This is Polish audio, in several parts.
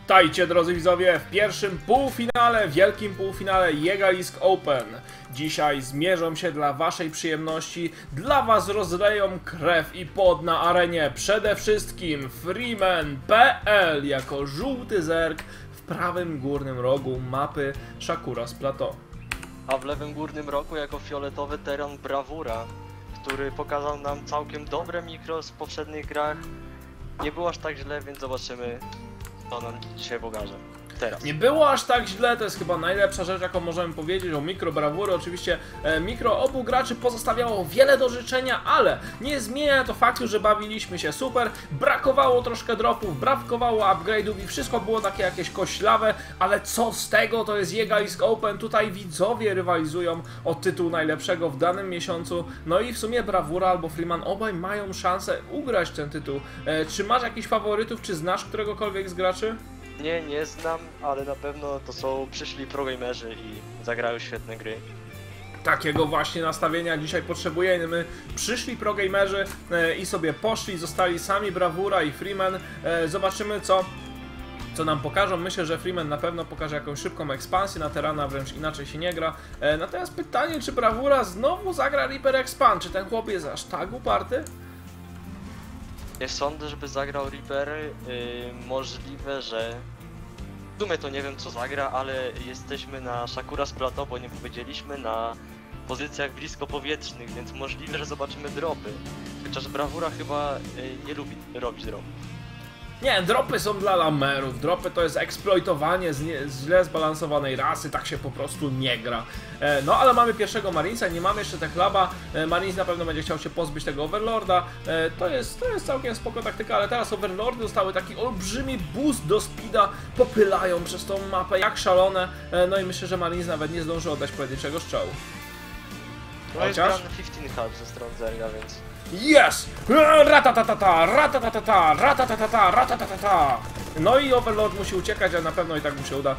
Witajcie drodzy widzowie w pierwszym półfinale, wielkim półfinale Jegalisk Open. Dzisiaj zmierzą się dla waszej przyjemności, dla was rozleją krew i pod na arenie przede wszystkim Freeman.pl jako żółty zerk w prawym górnym rogu mapy Shakuras Plateau. A w lewym górnym rogu jako fioletowy teren Brawura, który pokazał nam całkiem dobre mikro z poprzednich grach. Nie było aż tak źle, więc zobaczymy co nam dzisiaj pokaże. Teraz. Nie było aż tak źle, to jest chyba najlepsza rzecz, jaką możemy powiedzieć o mikro brawury. Oczywiście e, mikro obu graczy pozostawiało wiele do życzenia, ale nie zmienia to faktu, że bawiliśmy się super. Brakowało troszkę dropów, brakowało upgrade'ów i wszystko było takie jakieś koślawe, ale co z tego, to jest Jegalisk Open. Tutaj widzowie rywalizują o tytuł najlepszego w danym miesiącu. No i w sumie brawura albo Freeman obaj mają szansę ugrać ten tytuł. E, czy masz jakichś faworytów, czy znasz któregokolwiek z graczy? Nie, nie znam, ale na pewno to są przyszli progamerzy i zagrają świetne gry. Takiego właśnie nastawienia dzisiaj potrzebujemy. Przyszli progamerzy e, i sobie poszli, zostali sami Brawura i Freeman. E, zobaczymy co, co nam pokażą. Myślę, że Freeman na pewno pokaże jakąś szybką ekspansję na terana, wręcz inaczej się nie gra. E, natomiast pytanie, czy Brawura znowu zagra Reaper Expand? Czy ten chłop jest aż tak uparty? Nie sądzę, żeby zagrał Reaper. Yy, możliwe, że. W sumie to nie wiem co zagra, ale jesteśmy na Shakuras Plateau, bo nie powiedzieliśmy, na pozycjach blisko powietrznych, więc możliwe, że zobaczymy dropy. Chociaż Brawura chyba yy, nie lubi robić dropów. Nie, dropy są dla lamerów. Dropy to jest eksploitowanie źle zbalansowanej rasy, tak się po prostu nie gra. E, no ale mamy pierwszego Marinesa, nie mamy jeszcze Techlaba. E, Marines na pewno będzie chciał się pozbyć tego Overlorda. E, to, jest, to jest całkiem spoko taktyka, ale teraz Overlordy dostały taki olbrzymi boost do speeda, popylają przez tą mapę jak szalone. No i myślę, że Marines nawet nie zdąży oddać pojedynczego strzału. No jest Chociaż? grany 15 hub ze strony Zerga, więc. Yes! Ratatatata, ratatatata, ratatatata, ratatatata. No i Overlord musi uciekać, a na pewno i tak mu się uda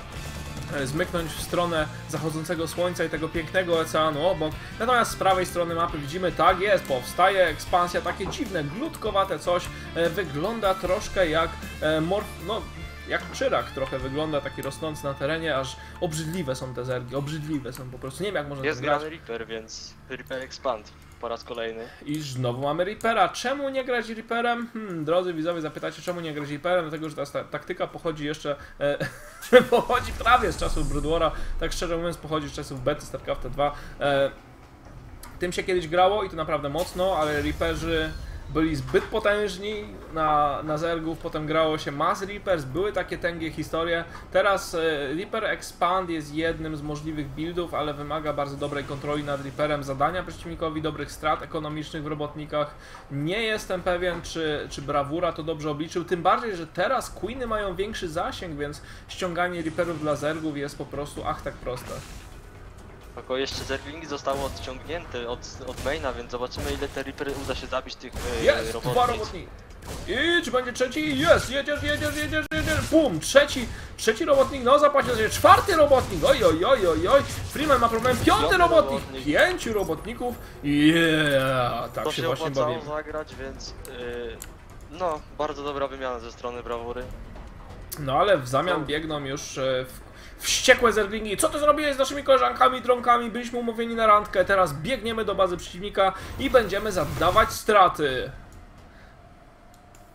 e, zmyknąć w stronę zachodzącego słońca i tego pięknego oceanu obok. Natomiast z prawej strony mapy widzimy, tak jest, powstaje ekspansja, takie dziwne, glutkowate coś. E, Wygląda troszkę jak e, morf... no... Jak czyrak trochę wygląda, taki rosnący na terenie, aż obrzydliwe są te zergi, obrzydliwe są po prostu. Nie wiem jak można Jest grany Reaper, więc Reaper Expand po raz kolejny. I znowu mamy Reapera. Czemu nie grać Reaperem? Hmm, drodzy widzowie, zapytacie, czemu nie grać Reaperem? Dlatego, że ta taktyka pochodzi jeszcze. E, pochodzi prawie z czasów Broodwara. Tak szczerze mówiąc, pochodzi z czasów bety StarCrafta 2. E, tym się kiedyś grało i to naprawdę mocno, ale Reaperzy byli zbyt potężni na, na zergów, potem grało się Mass Reapers, były takie tęgie historie. Teraz e, Reaper Expand jest jednym z możliwych buildów, ale wymaga bardzo dobrej kontroli nad Reaperem, zadania przeciwnikowi, dobrych strat ekonomicznych w robotnikach. Nie jestem pewien, czy, czy Brawura to dobrze obliczył, tym bardziej, że teraz Queeny mają większy zasięg, więc ściąganie Reaperów dla zergów jest po prostu ach tak proste. Tylko jeszcze zerglingi zostały odciągnięte od, od maina, więc zobaczymy ile te Reapery uda się zabić tych e, Jest! Dwa robotnic. robotniki! I czy będzie trzeci? Jest! Jedziesz, jedziesz, jedziesz, jedziesz! Bum! Trzeci! Trzeci robotnik, no zapłaci za siebie. Czwarty robotnik! Oj, oj, oj, oj, oj! Freeman ma problem. Piąty Piąty robotnik! robotnik. Pięciu robotników! Yeah! Tak To się się właśnie opłacało bawimy. zagrać, więc yy, no, bardzo dobra wymiana ze strony Brawury. No ale w zamian No. biegną już e, w, wściekłe zerglingi. Co ty zrobiłeś z naszymi koleżankami, dronkami? Byliśmy umówieni na randkę, teraz biegniemy do bazy przeciwnika i będziemy zadawać straty.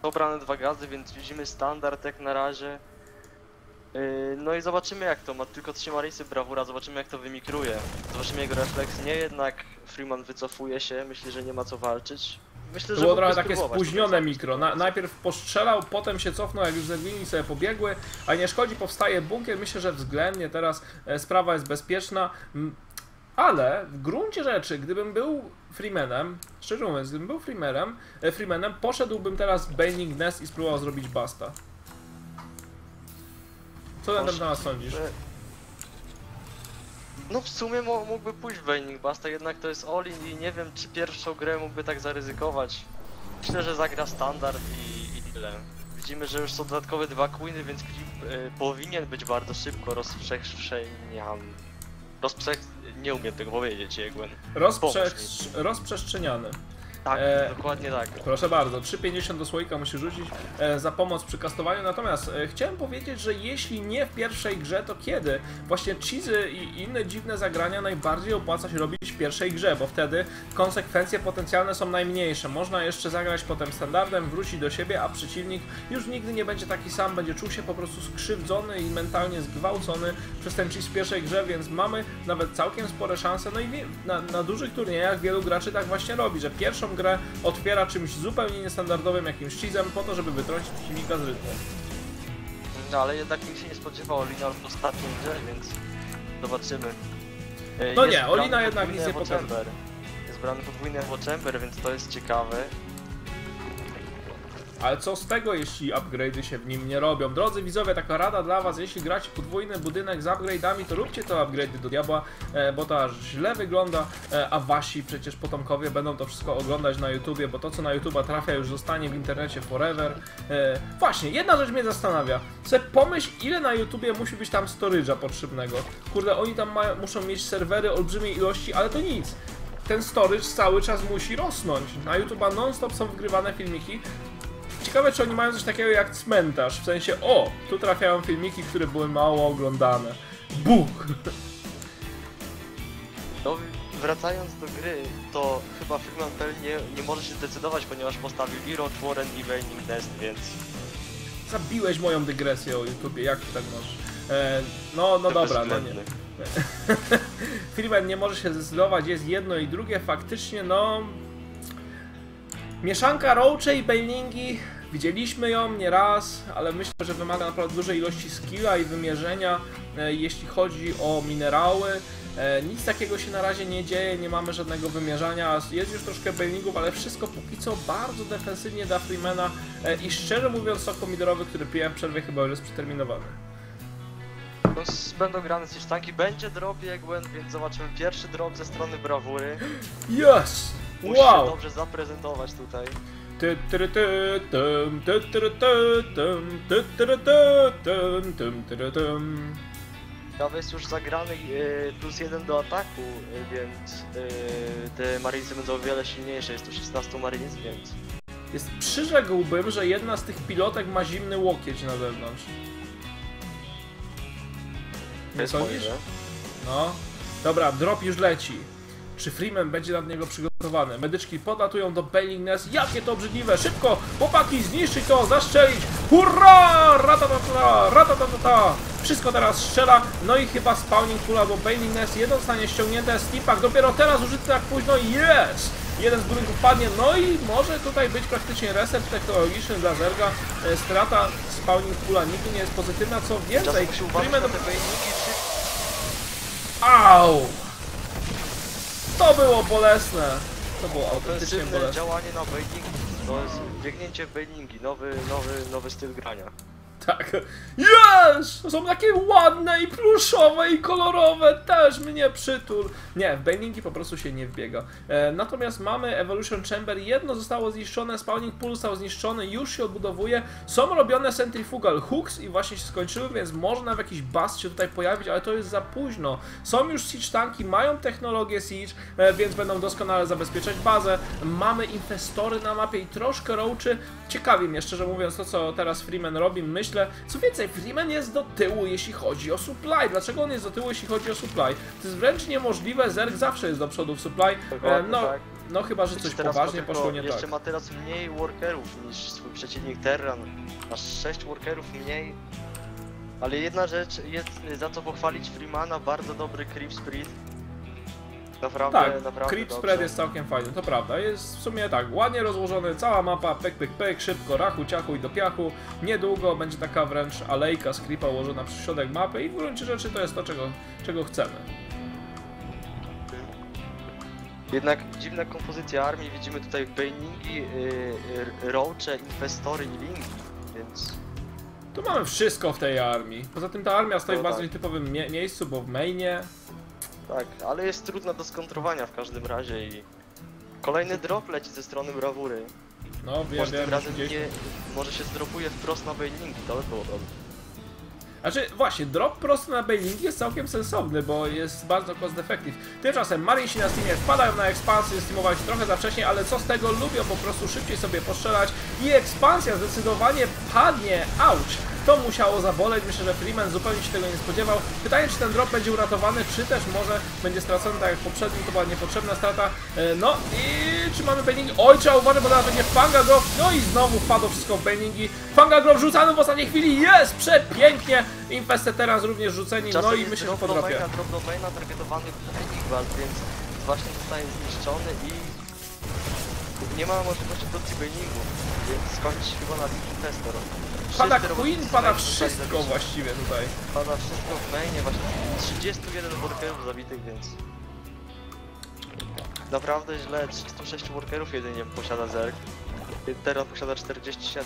Dobrane dwa gazy, więc widzimy standard jak na razie. Yy, no i zobaczymy jak to, ma tylko trzy Marisy Brawura, zobaczymy jak to wymikruje. Zobaczymy jego refleks, nie jednak Freeman wycofuje się, myśli, że nie ma co walczyć. Myślę, że Było trochę takie spóźnione mikro. Na, najpierw postrzelał, potem się cofnął, jak już zerwili sobie pobiegły, a nie szkodzi, powstaje bunkier. Myślę, że względnie teraz e, sprawa jest bezpieczna. Ale w gruncie rzeczy, gdybym był Freemanem, szczerze mówiąc, gdybym był Freemanem, e, Freemanem poszedłbym teraz w Bailing Nest i spróbował zrobić Basta. Co na ten temat sądzisz? No w sumie mógłby pójść w Baining Basta, jednak to jest Olin i nie wiem czy pierwszą grę mógłby tak zaryzykować. Myślę, że zagra standard i, i tyle. Widzimy, że już są dodatkowe dwa queeny, więc klip y, powinien być bardzo szybko rozprzestrzeniany. Rozprze... nie umiem tego powiedzieć, Jegłen. Rozprze rozprzestrzeniany. Tak, E, dokładnie tak. Proszę bardzo, 3,50 do słoika musi rzucić e, za pomoc przy kastowaniu. Natomiast e, chciałem powiedzieć, że jeśli nie w pierwszej grze, to kiedy? Właśnie cheesy i inne dziwne zagrania najbardziej opłaca się robić w pierwszej grze, bo wtedy konsekwencje potencjalne są najmniejsze. Można jeszcze zagrać potem standardem, wrócić do siebie, a przeciwnik już nigdy nie będzie taki sam, będzie czuł się po prostu skrzywdzony i mentalnie zgwałcony przez ten cheese w pierwszej grze, więc mamy nawet całkiem spore szanse. No i na, na dużych turniejach wielu graczy tak właśnie robi, że pierwszą grę otwiera czymś zupełnie niestandardowym, jakimś cheesem, po to, żeby wytrącić przeciwnika z rytmu. No ale jednak nikt się nie spodziewał Olina w ostatniej grze, więc zobaczymy. No jest nie, Olina jednak nic nie Chamber. Jest brany podwójny Evo Chamber, więc to jest ciekawe. Ale co z tego, jeśli upgrade'y się w nim nie robią? Drodzy widzowie, taka rada dla was, jeśli gracie podwójny budynek z upgrade'ami, to róbcie te upgrade'y do diabła, e, bo to aż źle wygląda, e, a wasi przecież potomkowie będą to wszystko oglądać na YouTubie, bo to co na YouTube'a trafia już zostanie w internecie forever. E, właśnie, jedna rzecz mnie zastanawia. Se pomyśl, ile na YouTubie musi być tam storage'a potrzebnego. Kurde, oni tam mają, muszą mieć serwery olbrzymiej ilości, ale to nic ten storage cały czas musi rosnąć. Na YouTube'a non-stop są wgrywane filmiki. Ciekawe, czy oni mają coś takiego jak cmentarz, w sensie, o, tu trafiają filmiki, które były mało oglądane. Buch! No wracając do gry, to chyba Bell nie, nie może się zdecydować, ponieważ postawił i Roach Warren i Raining Nest, więc... Zabiłeś moją dygresję o YouTubie, jak tak możesz? E, no, no dobra, no nie. Freeman nie może się zdecydować, jest jedno i drugie, faktycznie, no... Mieszanka Roache i Bailingi, widzieliśmy ją nie raz, ale myślę, że wymaga naprawdę dużej ilości skilla i wymierzenia, e, jeśli chodzi o minerały. E, nic takiego się na razie nie dzieje, nie mamy żadnego wymierzania, jest już troszkę bailingów, ale wszystko póki co bardzo defensywnie dla Freemana e, i szczerze mówiąc sok pomidorowy, który piłem w przerwie chyba już jest przeterminowany. No, będą grane coś tanki, będzie drop Jegłen, więc zobaczymy pierwszy drop ze strony Brawury. Yes! Musi się Wow! dobrze zaprezentować tutaj. Prawy jest już zagrany plus jeden do ataku, e, więc e, te Marinesy będą o wiele silniejsze, jest tu 16 Marines, więc... Jest przyrzekłbym, że jedna z tych pilotek ma zimny łokieć na zewnątrz. Nie jest sądzisz? No. Dobra, drop już leci. Czy Freeman będzie nad niego przygotowany? Medyczki podlatują do Bailing Nest. Jakie to obrzydliwe! Szybko! Chłopaki, zniszczyć to! Zastrzelić! Hurra! Ratatata! Ratatata! Wszystko teraz strzela. No i chyba spawning pool albo Bailing Nest. Jedno zostanie ściągnięte. Steapak dopiero teraz użyty tak późno. Jest! Jeden z budynków padnie. No i może tutaj być praktycznie reset technologiczny dla Zerga. E, Strata spawning poola nigdy nie jest pozytywna. Co więcej, Freeman. Au! To było bolesne. To było autentycznie Ofensywne bolesne. działanie na bailingi. To jest biegnięcie w bailingi, nowy, nowy, nowy styl grania. Tak. Yes! Są takie ładne i pluszowe i kolorowe. Też mnie przytul. Nie, w po prostu się nie wbiega. E, natomiast mamy Evolution Chamber. Jedno zostało zniszczone, Spawning Pool został zniszczony, już się odbudowuje. Są robione Centrifugal Hooks i właśnie się skończyły, więc można w jakiś bust się tutaj pojawić, ale to jest za późno. Są już Siege tanki, mają technologię Siege, e, więc będą doskonale zabezpieczać bazę. Mamy infestory na mapie i troszkę roachy. Ciekawi mnie, szczerze mówiąc, to co teraz Freeman robi. Myślę, co więcej, Freeman jest do tyłu, jeśli chodzi o supply. Dlaczego on jest do tyłu, jeśli chodzi o supply? To jest wręcz niemożliwe. Zerg zawsze jest do przodu w supply. E, no, tak. no chyba, że coś Jeszcze teraz poważnie poszło nie Jeszcze tak. ma teraz mniej workerów niż swój przeciwnik Terran. Masz 6 workerów mniej. Ale jedna rzecz jest za co pochwalić Freemana, bardzo dobry creep spread. Naprawdę, Tak, naprawdę creep dobrze. spread jest całkiem fajny, to prawda. Jest w sumie tak, ładnie rozłożony, cała mapa, pyk, pyk, pyk, szybko, rachu, ciachu i do piachu. Niedługo będzie taka wręcz alejka z creepa ułożona przez środek mapy i w gruncie rzeczy to jest to, czego, czego chcemy. Jednak dziwna kompozycja armii, widzimy tutaj Bainingi, yy, yy, Roache, Infestory i Lingi, więc Tu mamy wszystko w tej armii. Poza tym ta armia stoi w No bardzo tak. nietypowym mie miejscu, bo w mainie. Tak, ale jest trudna do skontrowania w każdym razie i kolejny drop leci ze strony Brawury. No wiem, Może wiem, tym razem gdzieś... nie, może się zdropuje wprost na Bailingi, to by było dobre. Znaczy, właśnie, drop prosty na bailing jest całkiem sensowny, bo jest bardzo cost effective. Tymczasem Marinesi na Steamie wpadają na ekspansję, steamowali się trochę za wcześnie, ale co z tego, lubią po prostu szybciej sobie postrzelać i ekspansja zdecydowanie padnie, ouch! To musiało zaboleć, myślę, że Freeman zupełnie się tego nie spodziewał. Pytanie, czy ten drop będzie uratowany, czy też może będzie stracony tak jak poprzednim, to była niepotrzebna strata. E, No i czy mamy bailingi? Oj, trzeba uważać, bo teraz będzie Fangagrove, no i znowu wpadło wszystko w bailingi. Fangagrove rzucany w ostatniej chwili, jest! Przepięknie! Infested teraz również rzuceni, no Czasem i jest myślę, że po dropie. domaina targetowany Enigmas, więc właśnie zostaje zniszczony i nie ma możliwości do bailingu, więc skończy chyba na Big Infestor. Pada Queen, pada wszystko właściwie tutaj. Pada wszystko w mainie, właśnie 31 workerów zabitych, więc... Naprawdę źle, 36 workerów jedynie posiada Zerg. Teraz posiada 47.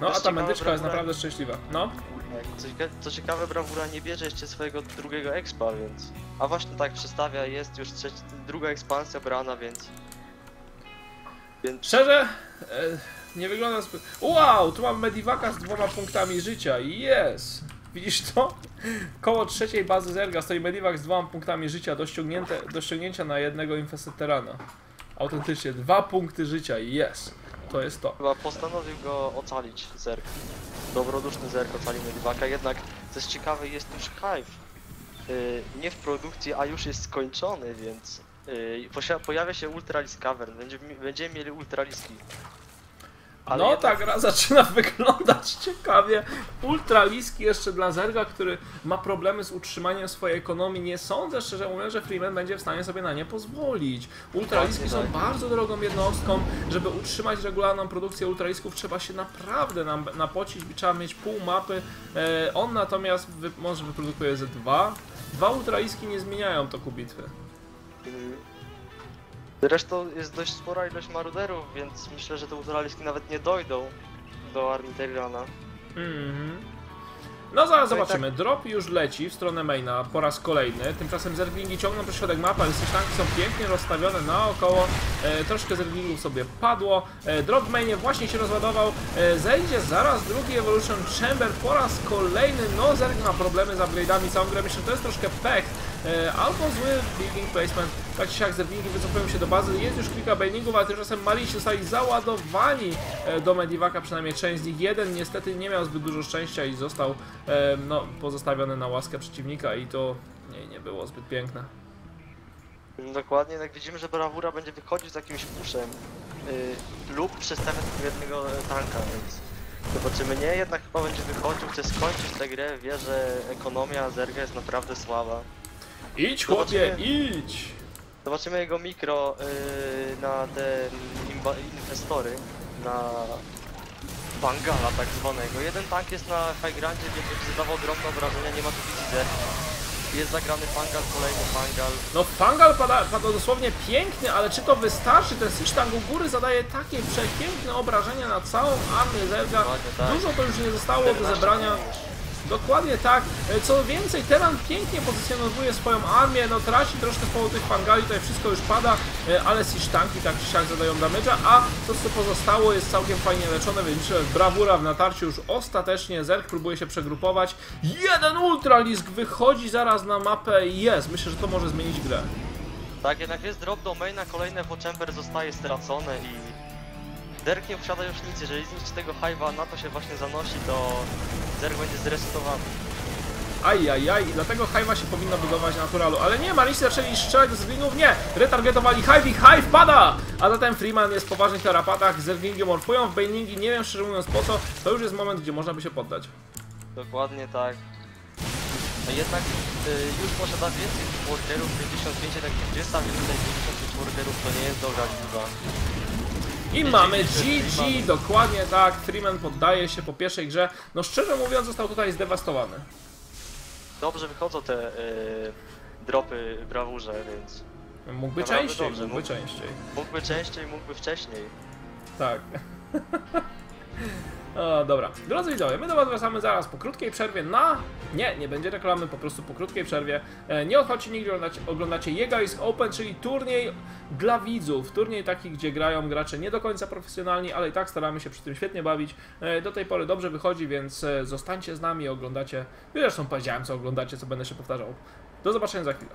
No, a ta medyczka jest naprawdę szczęśliwa. No. Tak, Co, co ciekawe, Brawura nie bierze jeszcze swojego drugiego expa, więc... A właśnie tak przestawia, jest już druga ekspansja brana, więc... Więc... Szczerze, e, nie wygląda zbyt... Wow, tu mam Medivaka z dwoma punktami życia. Yes! Widzisz to? Koło trzeciej bazy Zerga stoi Medivak z dwoma punktami życia do, do ściągnięcia na jednego Infesteterana. Autentycznie, dwa punkty życia. Yes! To jest to. Chyba postanowił go ocalić Zerg. Dobroduszny Zerg ocalił Medivaka, jednak co jest ciekawe, jest już Hive. Yy, nie w produkcji, a już jest skończony, więc... Posia- pojawia się Ultralis Cavern, będzie, będziemy mieli Ultraliski. Ale no jednak- ta gra zaczyna wyglądać ciekawie. Ultraliski jeszcze dla Zerga, który ma problemy z utrzymaniem swojej ekonomii. Nie sądzę szczerze mówiąc, że Freeman będzie w stanie sobie na nie pozwolić. Ultraliski są tak. bardzo drogą jednostką. Żeby utrzymać regularną produkcję ultralisków trzeba się naprawdę nam- napocić, trzeba mieć pół mapy. E, on natomiast wy, może wyprodukuje ze dwa. Dwa ultraliski nie zmieniają toku bitwy. Zresztą jest dość spora ilość maruderów, więc myślę, że te Ultraliski nawet nie dojdą do armii. Mhm. No zaraz No zobaczymy. Drop już leci w stronę maina po raz kolejny. Tymczasem zerglingi ciągną przez środek mapy, ale tanki są pięknie rozstawione naokoło. E, troszkę zerglingów sobie padło. E, drop w mainie właśnie się rozładował. E, zejdzie zaraz drugi Evolution Chamber po raz kolejny. No zerg ma problemy z upgrade'ami całą grę. Myślę, że to jest troszkę pech. E, albo zły building placement. Tak czy siak zerglingi wycofują się do bazy. Jest już kilka bailingów, ale tymczasem Marisi zostali załadowani e, do Medivaka, przynajmniej część z nich. Jeden niestety nie miał zbyt dużo szczęścia i został e, no, pozostawiony na łaskę przeciwnika i to nie, nie było zbyt piękne. Dokładnie, jak widzimy, że Brawura będzie wychodzić z jakimś puszem yy, lub przestawiać jednego tanka, więc zobaczymy. Nie, jednak chyba będzie wychodził, chce skończyć tę grę, wie, że ekonomia Zerga jest naprawdę słaba. Idź chłopie, Zobaczymy. idź! Zobaczymy jego mikro yy, na te imba- inwestory, na Bangala tak zwanego. Jeden tank jest na high gdzie będzie zadawał ogromne obrażenia, nie ma tu Zerg. Jest zagrany Fangal, kolejny Fangal. No Fangal pada, pada dosłownie pięknie, ale czy to wystarczy? Ten Tank u góry zadaje takie przepiękne obrażenia na całą armię Zerga. Dokładnie tak. Dużo to już nie zostało do 14 zebrania. Dokładnie tak. E, Co więcej, Teran pięknie pozycjonowuje swoją armię, no traci troszkę z powodu tych pangali, tutaj wszystko już pada, e, ale siege tanki tak czy siak zadają damage'a, a to co pozostało jest całkiem fajnie leczone, więc że brawura w natarciu już ostatecznie, Zerg próbuje się przegrupować. Jeden Ultralisk wychodzi zaraz na mapę i jest, myślę, że to może zmienić grę. Tak, jednak jest drop domaina, kolejne Chamber zostaje stracone i Zerg nie posiada już nic, jeżeli zniszczy tego Hive'a, na to się właśnie zanosi, to Zerg będzie zresetowany. Ajajaj, dlatego Hive'a się powinno budować na naturalu, ale nie, Marisi zaczęli strzelać do Zerglingów, nie, retargetowali Hive i Hive pada! A zatem Freeman jest w poważnych tarapatach, Zerglingi morfują w bailingi, nie wiem szczerze mówiąc po co, to już jest moment, gdzie można by się poddać. Dokładnie tak. No jednak y, już posiada więcej workerów, 55, jednak 20 minuta i 55 workerów to nie jest dobra liczba. I mamy GG, dokładnie tak, Freeman poddaje się po pierwszej grze, no szczerze mówiąc został tutaj zdewastowany. Dobrze wychodzą te y, dropy brawurze, więc Mógłby Naprawdę częściej, dobrze, mógłby mógł- częściej. mógłby częściej, mógłby wcześniej. Tak. E, dobra, drodzy widzowie, my do Was wracamy zaraz po krótkiej przerwie na... Nie, nie będzie reklamy, po prostu po krótkiej przerwie. E, nie odchodźcie nigdzie, oglądacie, oglądacie Jäger's Open, czyli turniej dla widzów. Turniej taki, gdzie grają gracze nie do końca profesjonalni, ale i tak staramy się przy tym świetnie bawić. E, do tej pory dobrze wychodzi, więc e, zostańcie z nami, oglądacie... Zresztą powiedziałem, co oglądacie, co będę się powtarzał. Do zobaczenia za chwilę.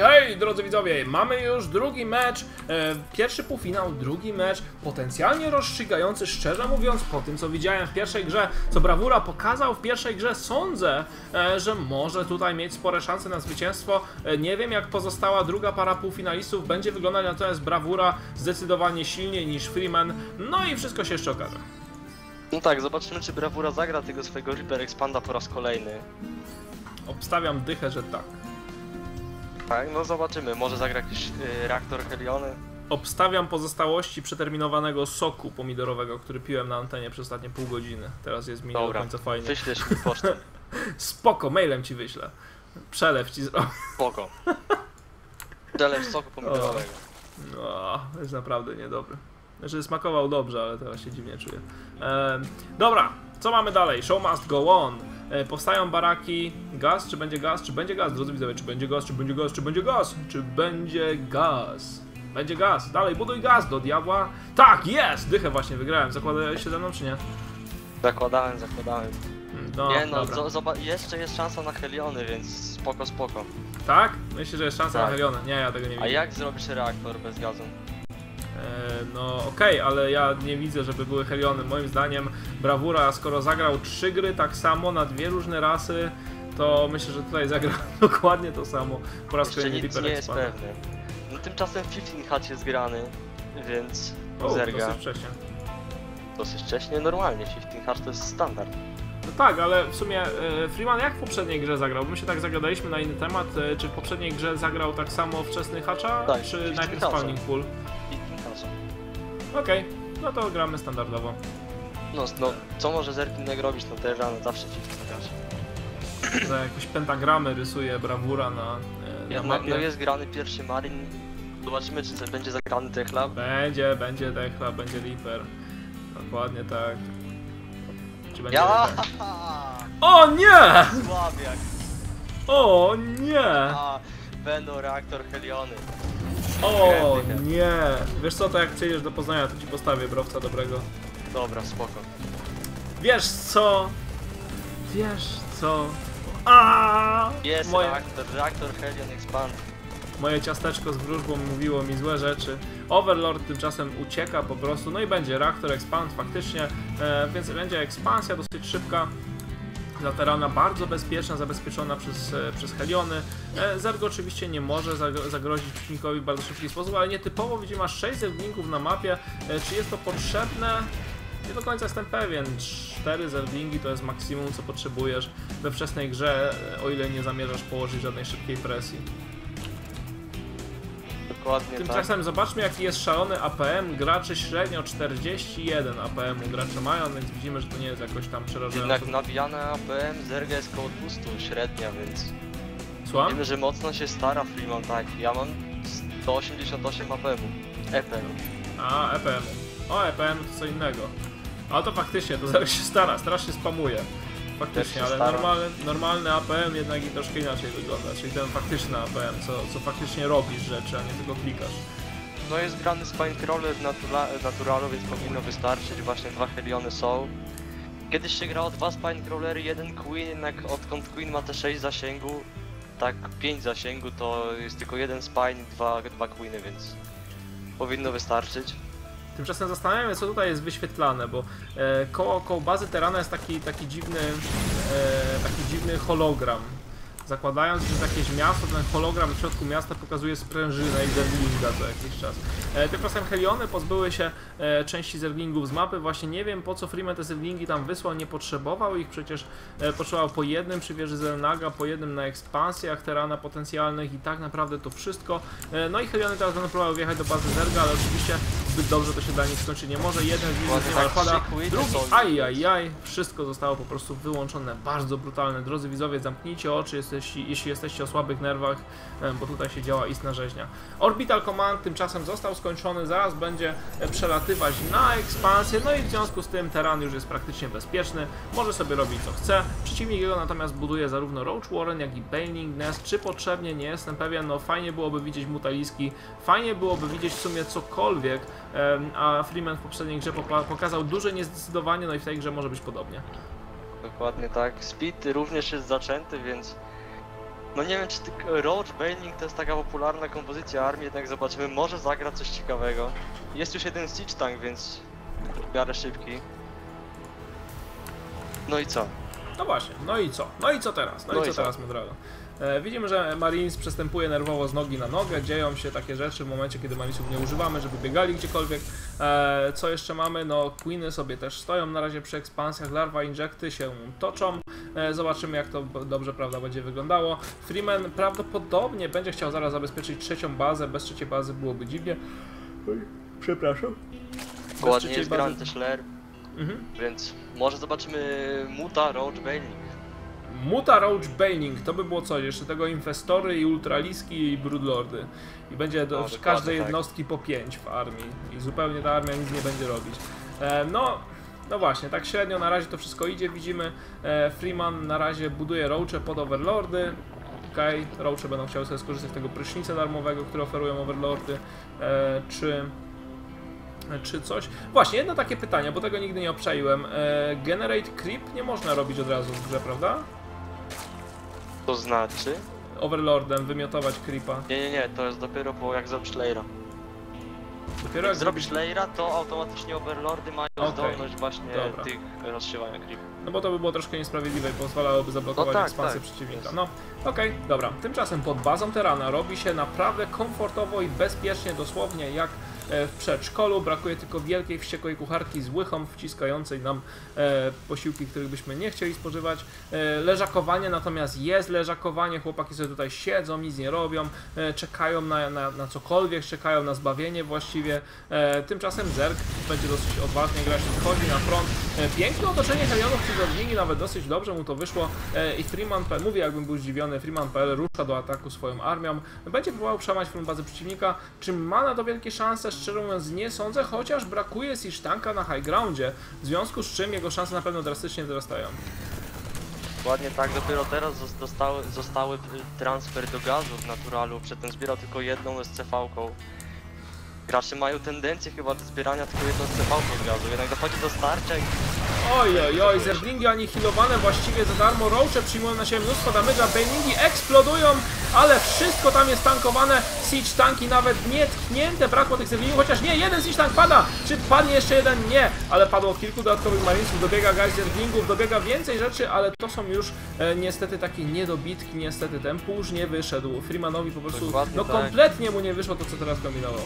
Hej, drodzy widzowie, mamy już drugi mecz, e, pierwszy półfinał, drugi mecz, potencjalnie rozstrzygający, szczerze mówiąc, po tym co widziałem w pierwszej grze, co Brawura pokazał w pierwszej grze, sądzę, e, że może tutaj mieć spore szanse na zwycięstwo. E, nie wiem jak pozostała druga para półfinalistów będzie wyglądać, natomiast Brawura zdecydowanie silniej niż Freeman, no i wszystko się jeszcze okaże. No tak, zobaczymy czy Brawura zagra tego swojego Reaper Expanda po raz kolejny. Obstawiam dychę, że tak. Tak, no zobaczymy, może zagra jakiś y, reaktor Heliony. Obstawiam pozostałości przeterminowanego soku pomidorowego, który piłem na antenie przez ostatnie pół godziny. Teraz jest mi nie do końca fajnie. wyślesz mi pocztę. Spoko, mailem ci wyślę. Przelew ci zrobię. Spoko. Przelew soku pomidorowego. No, jest naprawdę niedobry. Znaczy smakował dobrze, ale teraz się dziwnie czuję. Dobra, co mamy dalej? Show must go on. E, powstają baraki. Gaz? Czy będzie gaz? Czy będzie gaz? Drodzy widzowie, czy będzie gaz? Czy będzie gaz? Czy będzie gaz? Czy będzie gaz? Będzie gaz. Dalej, buduj gaz do diabła. Tak, jest! Dychę właśnie wygrałem. Zakładałeś się ze mną, czy nie? Zakładałem, zakładałem. Mm, No, nie no, dobra. jeszcze jest szansa na Heliony, więc spoko, spoko. Tak? Myślę, że jest szansa na Tak. Heliona. Nie, ja tego nie widzę. A jak zrobisz reaktor bez gazu? E, No okej, ale ja nie widzę, żeby były Heliony. Moim zdaniem Brawura, skoro zagrał trzy gry tak samo na dwie różne rasy, to myślę, że tutaj zagra dokładnie to samo. Po raz kolejny Reaper nie jest pewne. No tymczasem 15 Hatch jest grany, więc O, zerga. dosyć wcześnie. Dosyć wcześnie, normalnie, 15 Hatch to jest standard. No tak, ale w sumie e, Freeman jak w poprzedniej grze zagrał? My się tak zagadaliśmy na inny temat. E, czy w poprzedniej grze zagrał tak samo wczesny Hatcha, Tak, czy najpierw. Spawning Pool? 15 Hatch. Okej, no to gramy standardowo. No, no, co może Zerk innego robić, no te rany zawsze 15 Hatch. że jakieś pentagramy rysuje brawura na, e, na Jednak mapie. no jest grany pierwszy Marin. Zobaczymy czy będzie zagrany Techlab. Będzie, będzie Techla, będzie Reaper. Dokładnie tak. Czy będzie Ja! Reaper? O nie! Słabiak! O nie! A, będą reaktor Heliony. O nie! Wiesz co, to jak przyjedziesz do Poznania, to ci postawię browca dobrego. Dobra, spoko. Wiesz co? Wiesz co? A! Jest moje, reaktor, reaktor Helion Expand. moje ciasteczko z wróżbą mówiło mi złe rzeczy. Overlord tymczasem ucieka po prostu, no i będzie reaktor expand faktycznie, e, więc będzie ekspansja dosyć szybka. Lateralna bardzo bezpieczna, zabezpieczona przez, e, przez Heliony. E, Zergo oczywiście nie może zagro- zagrozić przeciwnikowi w bardzo szybki sposób, ale nietypowo widzimy aż 6 zerglinków na mapie. E, Czy jest to potrzebne? Nie do końca jestem pewien. 4 zerglingi to jest maksimum, co potrzebujesz we wczesnej grze, o ile nie zamierzasz położyć żadnej szybkiej presji. Dokładnie tak. Tymczasem zobaczmy jaki jest szalony APM. Gracze średnio 41 APM gracze mają, więc widzimy, że to nie jest jakoś tam przerażające. Jednak nabijane APM Zerga jest koło 200 średnia, więc Słucham? wiemy, że mocno się stara Freeman, tak. Ja mam 188 APM-u. EPM. A, EPM. O, EPM to co innego. Ale to faktycznie, to zaraz się stara, strasznie spamuje. Faktycznie, ale normalny, normalny APM jednak i troszkę inaczej wygląda, czyli ten faktyczny APM, co, co faktycznie robisz rzeczy, a nie tylko klikasz. No jest grany Spinecrawler w natura naturalu, więc powinno wystarczyć. Właśnie dwa Heliony są. Kiedyś się grało dwa Spinecrawlery, jeden Queen, jednak odkąd Queen ma te 6 zasięgu, tak 5 zasięgu, to jest tylko jeden Spine i dwa, dwa Queeny, więc powinno wystarczyć. Tymczasem zastanawiam się, co tutaj jest wyświetlane, bo e, koło, koło bazy Terana jest taki, taki, dziwny, e, taki dziwny hologram. Zakładając, że jest jakieś miasto, ten hologram w środku miasta pokazuje sprężynę i zerglinga co jakiś czas. E, tymczasem Heliony pozbyły się e, części zerglingów z mapy. Właśnie nie wiem po co Freeman te zerglingi tam wysłał, nie potrzebował ich, przecież e, potrzebował po jednym przy wieży Zelnaga, po jednym na ekspansjach Terana potencjalnych i tak naprawdę to wszystko. E, no i Heliony teraz będą próbowały wjechać do bazy Zerga, ale oczywiście zbyt dobrze to się dla nich skończyć nie może. Jeden z nich tak pada, drugi ajajaj, wszystko zostało po prostu wyłączone, bardzo brutalne. Drodzy widzowie, zamknijcie oczy, jesteś, jeśli jesteście o słabych nerwach, e, bo tutaj się działa istna rzeźnia. Orbital Command tymczasem został skończony, zaraz będzie przelatywać na ekspansję, no i w związku z tym teran już jest praktycznie bezpieczny, może sobie robić co chce. Przeciwnik jego natomiast buduje zarówno Roach Warren, jak i Baning Nest, czy potrzebnie, nie jestem pewien, no fajnie byłoby widzieć mutaliski, fajnie byłoby widzieć w sumie cokolwiek, a Freeman w poprzedniej grze pokazał duże niezdecydowanie, no i w tej grze może być podobnie. Dokładnie tak. Speed również jest zaczęty, więc... No nie wiem, czy ty... Roach Bailing to jest taka popularna kompozycja armii, jednak zobaczymy, może zagra coś ciekawego. Jest już jeden Siege Tank, więc w miarę szybki. No i co? No właśnie, no i co? No i co teraz? No, No i co co? teraz, Modralo? E, widzimy, że Marines przestępuje nerwowo z nogi na nogę, dzieją się takie rzeczy w momencie, kiedy Marinesów nie używamy, żeby biegali gdziekolwiek. E, co jeszcze mamy? No, Queeny sobie też stoją na razie przy ekspansjach, larwa injekty się toczą. E, zobaczymy, jak to dobrze, prawda, będzie wyglądało. Freeman prawdopodobnie będzie chciał zaraz zabezpieczyć trzecią bazę, bez trzeciej bazy byłoby dziwnie. Oj, przepraszam. Bez Ładnie jest bazy- grany też Lair, Mhm. więc może zobaczymy Muta, Roach Bailing. Muta Roach Bailing, to by było coś, jeszcze tego Infestory i Ultraliski i Broodlordy. I będzie do No, każdej tak. jednostki po 5 w armii. I zupełnie ta armia nic nie będzie robić. E, no, no właśnie, tak średnio na razie to wszystko idzie, widzimy. E, Freeman na razie buduje roache pod Overlordy. Okej, okay. roache będą chciały sobie skorzystać z tego prysznica darmowego, który oferują Overlordy. E, czy... Czy coś? Właśnie, jedno takie pytanie, bo tego nigdy nie obczaiłem. E, generate Creep nie można robić od razu w grze, prawda? To znaczy? Overlordem wymiotować creepa. Nie, nie, nie, to jest dopiero po jak zrobisz Laira. Dopiero Jak zrobisz Laira, to automatycznie Overlordy mają Okej, zdolność właśnie dobra. tych rozsiewania creep. No bo to by było troszkę niesprawiedliwe i pozwalałoby zablokować No tak, ekspansję tak. przeciwnika. No, okej, dobra. Tymczasem pod bazą Terana robi się naprawdę komfortowo i bezpiecznie, dosłownie jak w przedszkolu. Brakuje tylko wielkiej, wściekłej kucharki z łychą wciskającej nam e, posiłki, których byśmy nie chcieli spożywać. E, leżakowanie natomiast jest leżakowanie. Chłopaki sobie tutaj siedzą, nic nie robią, e, czekają na, na, na cokolwiek, czekają na zbawienie właściwie. E, tymczasem Zerk będzie dosyć odważnie grać, wchodzi na front. E, piękne otoczenie Helionów Zerlingi, nawet dosyć dobrze mu to wyszło. E, I Freeman.pl, mówię jakbym był zdziwiony, Freeman.pl rusza do ataku swoją armią. Będzie próbował przełamać front bazy przeciwnika. Czy ma na to wielkie szanse? Szczerze mówiąc nie sądzę, chociaż brakuje Siege tanka na high groundzie, w związku z czym jego szanse na pewno drastycznie wzrastają. Ładnie tak, dopiero teraz zostały y, transfer do gazu w naturalu, przedtem zbierał tylko jedną SCV-ką. Gracze mają tendencję chyba do zbierania tylko jedną SCV-ką z gazu, jednak dochodzi do starcia i Oj, oj, oj, zerglingi anihilowane właściwie za darmo, roache przyjmują na siebie mnóstwo damage'a, bailingi eksplodują, ale wszystko tam jest tankowane, siege tanki nawet nie tknięte, brakło tych zerglingów, chociaż nie, jeden siege tank pada, czy padnie jeszcze jeden? Nie, ale padło kilku dodatkowych marinesów, dobiega guys zerglingów, dobiega więcej rzeczy, ale to są już e, niestety takie niedobitki, niestety ten push nie wyszedł, Freemanowi po prostu, Dokładnie no tak. kompletnie mu nie wyszło to, co teraz kombinował.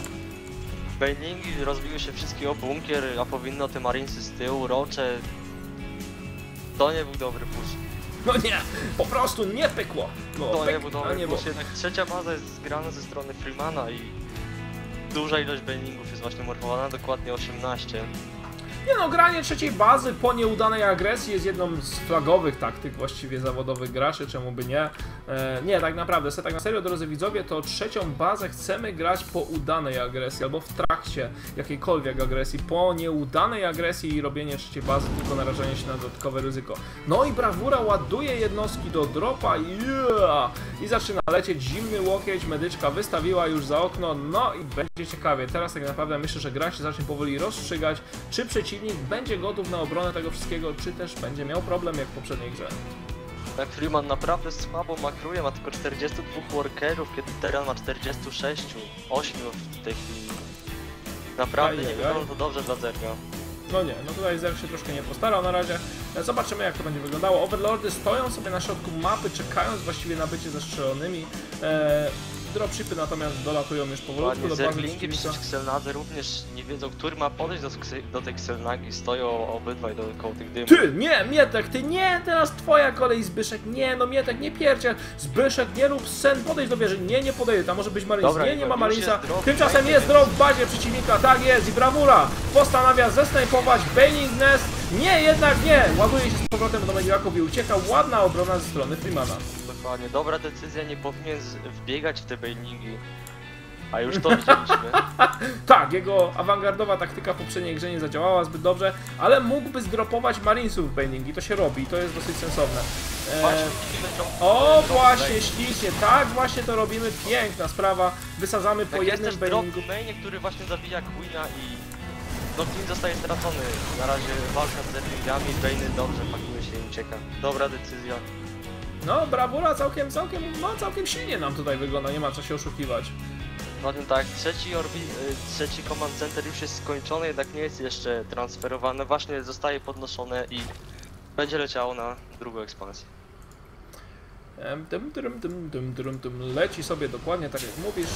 bailingi rozbiły się wszystkie o bunkier, a powinno te marinesy z tyłu, rocze. To nie był dobry push. No nie, po prostu nie pykło. No, To pyk, nie było. jednak trzecia baza jest zgrana ze strony Freemana i duża ilość bailingów jest właśnie morfowana, dokładnie 18. Nie no, granie trzeciej bazy po nieudanej agresji jest jedną z flagowych taktyk właściwie zawodowych graczy, czemu by nie. E, nie, tak naprawdę, se tak na serio, drodzy widzowie, to trzecią bazę chcemy grać po udanej agresji, albo w trakcie jakiejkolwiek agresji, po nieudanej agresji i robienie trzeciej bazy, tylko narażenie się na dodatkowe ryzyko. No i brawura ładuje jednostki do dropa yeah! i zaczyna lecieć zimny łokieć, medyczka wystawiła już za okno, no i będzie ciekawie. Teraz tak naprawdę myślę, że gra się zacznie powoli rozstrzygać, czy przeciwnik będzie gotów na obronę tego wszystkiego, czy też będzie miał problem jak w poprzedniej grze. Tak, Freeman naprawdę słabo makruje, ma tylko 42 workerów, kiedy Terran ma 46, 8 w tej chwili. Naprawdę nie wygląda to dobrze dla Zerga. No nie, no tutaj Zer się troszkę nie postarał na razie. E, Zobaczymy jak to będzie wyglądało. Overlordy stoją sobie na środku mapy, czekając właściwie na bycie zestrzelonymi. E, dropshipy natomiast dolatują już powolutku do bazy Zerglingi przy Xelnadze również nie wiedzą, który ma podejść do, do tej Xelnagi, stoją obydwaj dookoła tych dymów. Ty, nie, Mietek, ty nie, teraz twoja kolej Zbyszek, nie, no Mietek, nie pierdziel, Zbyszek, nie rób sen, podejdź do wieży, nie, nie podejdź, tam może być Marines, Dobra, nie, nie ma drop, tymczasem jest drop w bazie przeciwnika, tak jest i brawura, postanawia zesnajpować Bailing Nest, nie, jednak nie, ładuje się z powrotem do Mediaków i ucieka, ładna obrona ze strony Freemana. Dokładnie, dobra decyzja, nie powinien z- wbiegać w te bailingi. A już to widzieliśmy. Tak, jego awangardowa taktyka w poprzedniej grze nie zadziałała zbyt dobrze, ale mógłby zdropować Marinesów w Bailing i to się robi, to jest dosyć sensowne. E, O, właśnie, ślicznie, tak właśnie to robimy, piękna sprawa. Wysadzamy po Tak jest jednym też drop mainie, który właśnie zabija Queena i... No Queen zostaje stracony. Na razie walka z Zerglingami, Bainy dobrze pakuje się i ucieka. Dobra decyzja. No, brawura całkiem, całkiem, no całkiem silnie nam tutaj wygląda, nie ma co się oszukiwać. Zatem tak, trzeci, orbi, y, trzeci command center już jest skończony, jednak nie jest jeszcze transferowane. Właśnie zostaje podnoszone i będzie leciało na drugą ekspansję. Dym, dym, dym, dym, dym, dym. Leci sobie dokładnie tak jak mówisz.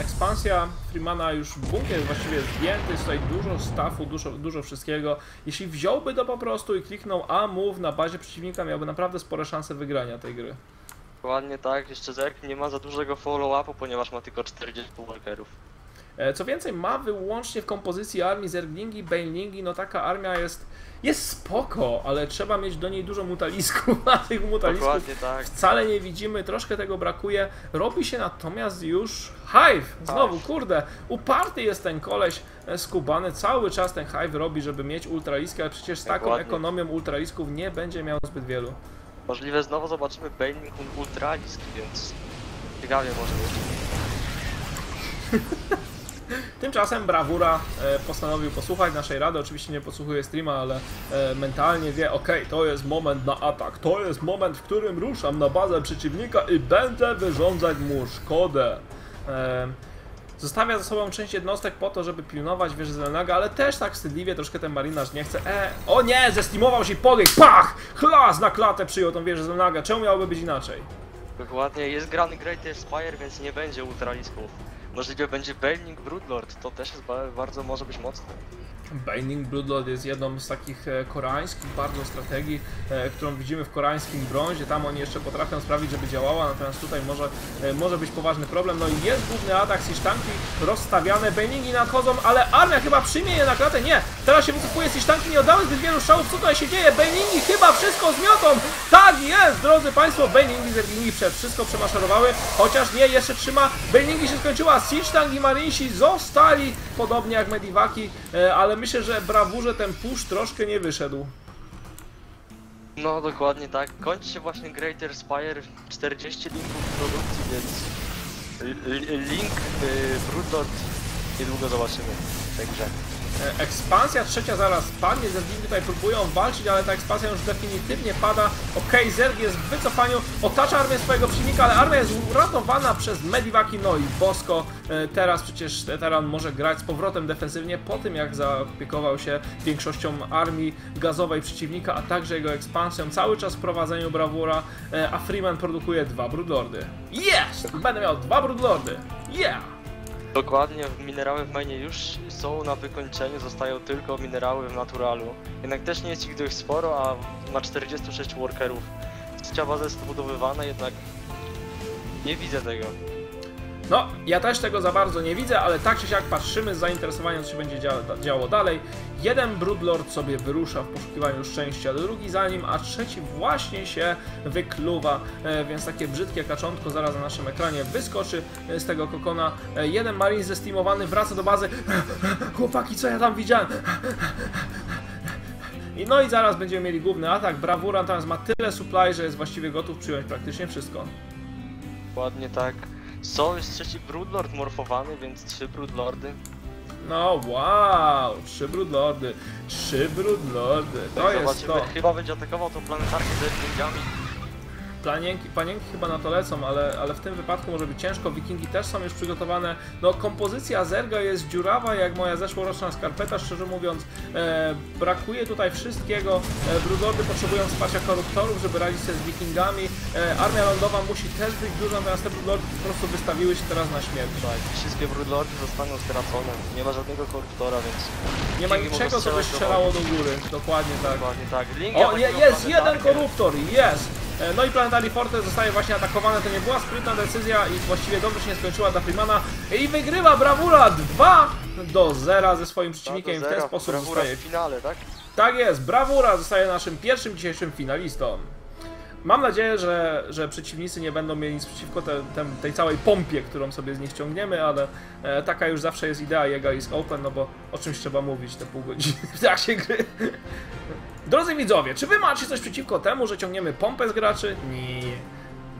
Ekspansja Freemana już bunkier właściwie zdjęty, jest tutaj dużo staffu, dużo, dużo wszystkiego. Jeśli wziąłby to po prostu i kliknął A move na bazie przeciwnika, miałby naprawdę spore szanse wygrania tej gry. Dokładnie tak, jeszcze Zerk nie ma za dużego follow-upu, ponieważ ma tylko 40 workerów. E, Co więcej, ma wyłącznie w kompozycji armii zerglingi, bailingi, no taka armia jest, jest spoko, ale trzeba mieć do niej dużo mutalisków, a tych mutalisków tak. wcale nie widzimy, troszkę tego brakuje. Robi się natomiast już Hive, znowu, kurde, uparty jest ten koleś e, skubany, cały czas ten Hive robi, żeby mieć ultralisky, ale przecież z taką ekonomią ultralisków nie będzie miał zbyt wielu. Możliwe znowu zobaczymy Bailing Ultralisk, więc ciekawie może być. Tymczasem Brawura e, postanowił posłuchać naszej rady, oczywiście nie podsłuchuje streama, ale e, mentalnie wie, ok, to jest moment na atak, to jest moment, w którym ruszam na bazę przeciwnika i będę wyrządzać mu szkodę. E, Zostawia za sobą część jednostek po to, żeby pilnować wieży Zelenaga, ale też tak wstydliwie troszkę ten marynarz nie chce. E, o nie, zestimował się podejść, pach! Chlas na klatę przyjął tą wieżę Zelenaga, czemu miałoby być inaczej? Dokładnie, jest grany Great Spire, więc nie będzie ultralisków. Możliwe będzie Bailing Broodlord, to też jest ba- bardzo może być mocne. Binding Bloodlord jest jedną z takich e, koreańskich bardzo strategii, e, którą widzimy w koreańskim brązie. Tam oni jeszcze potrafią sprawić, żeby działała, natomiast tutaj może, e, może być poważny problem. No i jest główny atak, tanki rozstawiane, Bindingi nadchodzą, ale armia chyba przyjmie je na klatę. Nie, teraz się wycofuje, tanki nie oddały zbyt wielu strzałów. Co tutaj się dzieje? Bindingi chyba wszystko zmiotą. Tak jest, drodzy Państwo, Bindingi zergingi przed wszystko przemaszerowały, chociaż nie, jeszcze trzyma. Bindingi się skończyła, Siege tank i Marinsi zostali, podobnie jak Mediwaki, e, ale myślę, że brawurze ten push troszkę nie wyszedł. No dokładnie tak. Kończy się właśnie Greater Spire 40 linków produkcji, więc link y, Broodlord niedługo zobaczymy w tej grze. E, Ekspansja trzecia zaraz padnie, Zergini tutaj próbują walczyć, ale ta ekspansja już definitywnie pada. Okej, Zerg jest w wycofaniu, otacza armię swojego przeciwnika, ale armia jest uratowana przez Mediwaki, no i Bosko. E, Teraz przecież Teran może grać z powrotem defensywnie po tym, jak zaopiekował się większością armii gazowej przeciwnika, a także jego ekspansją, cały czas w prowadzeniu brawura, e, a Freeman produkuje dwa Broodlordy. Jest! Będę miał dwa Broodlordy! Yeah! Dokładnie, minerały w mainie już są na wykończeniu, zostają tylko minerały w naturalu. Jednak też nie jest ich dość sporo, a ma 46 workerów. Trzecia baza jest budowywana, jednak nie widzę tego. No, ja też tego za bardzo nie widzę, ale tak czy siak patrzymy z zainteresowaniem, co się będzie dzia- działo dalej. Jeden Broodlord sobie wyrusza w poszukiwaniu szczęścia, drugi za nim, a trzeci właśnie się wykluwa, e, więc takie brzydkie kaczątko zaraz na naszym ekranie wyskoczy e, z tego kokona. E, jeden Marine zestimowany wraca do bazy. Chłopaki, co ja tam widziałem? I no i zaraz będziemy mieli główny atak. Brawura natomiast ma tyle supply, że jest właściwie gotów przyjąć praktycznie wszystko. Dokładnie tak. Są już trzeci Broodlord morfowany, więc trzy Broodlordy. No wow, trzy Broodlordy, trzy Broodlordy, to Tak, jest zobaczymy. to. Chyba będzie atakował tą planetarkę z Erwingami. Planienki, panienki chyba na to lecą, ale, ale w tym wypadku może być ciężko, wikingi też są już przygotowane. No kompozycja Zerga jest dziurawa jak moja zeszłoroczna skarpeta, szczerze mówiąc. E, brakuje tutaj wszystkiego, e, Broodlordy potrzebują wsparcia koruptorów, żeby radzić sobie z wikingami. E, armia lądowa musi też być duża, natomiast te Broodlordy po prostu wystawiły się teraz na śmierć. Tak, wszystkie Broodlordy zostaną stracone. Nie ma żadnego koruptora, więc Nie ma niczego, co by strzelało do góry, dokładnie tak. dokładnie tak. O, je, jest jeden koruptor, jest! E, No i Planetary Fortress zostaje właśnie atakowane, to nie była sprytna decyzja i właściwie dobrze się nie skończyła dla Freemana i wygrywa Brawura 2 do 0 ze swoim przeciwnikiem w ten sposób Brawura zostaje... w finale, tak? Tak jest, Brawura zostaje naszym pierwszym dzisiejszym finalistą. Mam nadzieję, że, że przeciwnicy nie będą mieli nic przeciwko te, tem- tej całej pompie, którą sobie z nich ściągniemy, ale e, taka już zawsze jest idea Jega is Open, no bo o czymś trzeba mówić te pół godziny w trakcie gry. Drodzy widzowie, czy wy macie coś przeciwko temu, że ciągniemy pompę z graczy? Nie.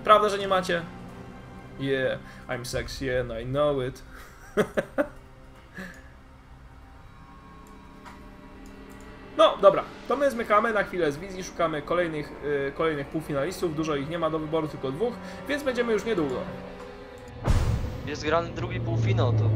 Prawda, że nie macie? Yeah, I'm sexy and I know it. No, dobra, to my zmykamy na chwilę z wizji, szukamy kolejnych, y, kolejnych półfinalistów, dużo ich nie ma do wyboru, tylko dwóch, więc będziemy już niedługo. Jest grany drugi półfinał, to